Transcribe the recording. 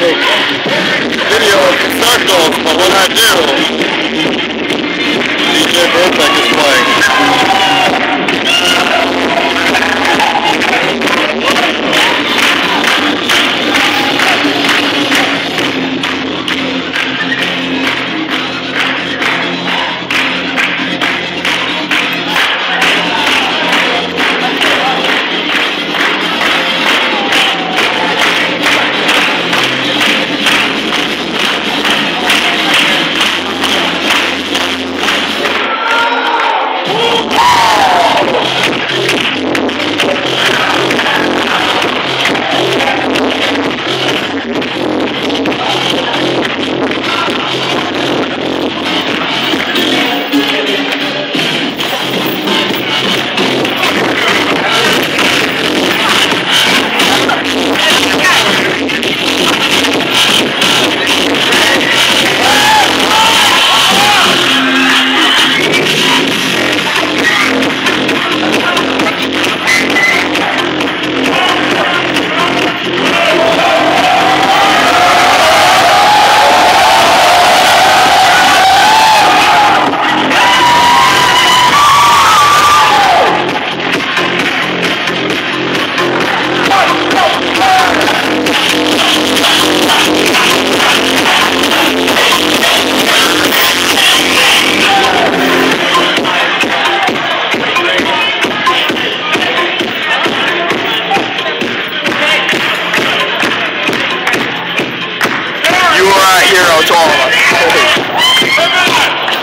video circles, but when I do, You hero to all of us.